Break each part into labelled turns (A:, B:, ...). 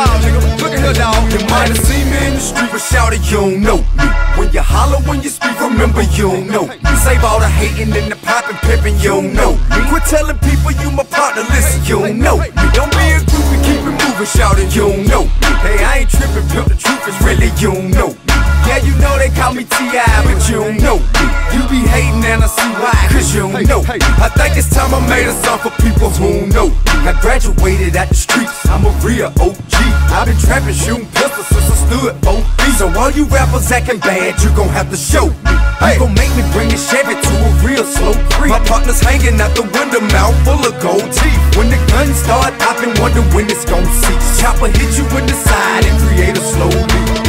A: foul, nigga. Look at here, dog.
B: You might have seen me in the street, but shout it, you don't know me. When you holler, when you speak, remember you don't know me. Save all the hating and the popping, pimping, you don't know me. Quit telling people you my partner, listen, you don't know me. Don't be a groupie, keep it moving, shout it, you don't know me. Hey, I ain't tripping, pimp, the truth is really you don't know me. Yeah, you know they call me T.I., but you don't know me. You be hating and I see why, cause you don't know. I think it's time I made a song for people who know me. I graduated at the streets, I'm a real OG. I've been trapping, shooting pistols since I stood both feet. So all you rappers acting bad, you gon' have to show me. You gon' make me bring a Chevy to a real slow creep. My partner's hanging out the window, mouth full of gold teeth. When the guns start popping, wonder when it's gon' cease. Chopper hit you in the side and create a slow.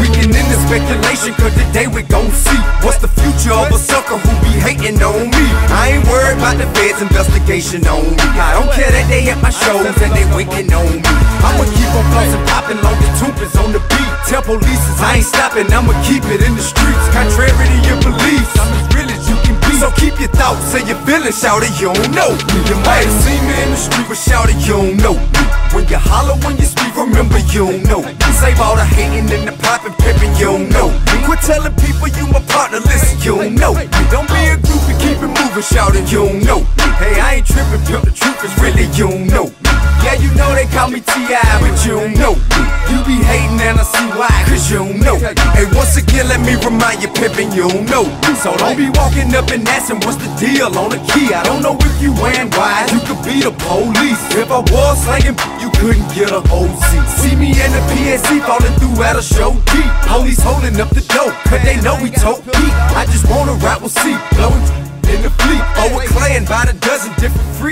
B: We can end the speculation, cause today we gon' see what's the future of a sucker who be hating on me. I ain't worried about the feds' investigation on me. I don't care at my shows and they waiting on me. I'ma keep on flossing, popping long as Toomp is on the beat. Tell police I ain't stopping, I'ma keep it in the streets. Contrary to your beliefs, I'm as real as you can be. So keep your thoughts and your feelings, shout it, you don't know me. You might have seen me in the street, but shout it, you don't know me. When you holler, when you speak, remember you don't know me. Save all the hating and the popping, pimping, you don't know me. Quit telling people you my partner, listen, you don't know me. Don't be a groupie, keep it moving, shout it, you don't know me. Hey, I ain't tripping, pimp, the truth is let me remind you, pimpin', you don't know. So don't be walking up and asking what's the deal on the key. I don't know if you wearing wise, you could be the police. If I was slanging, you couldn't get a seat. See me in the PSC falling through at a show deep. Police holding up the dope, cause they know we tote heat. I just wanna rap with C, blowing in the fleet. Over clan by the dozen different freaks.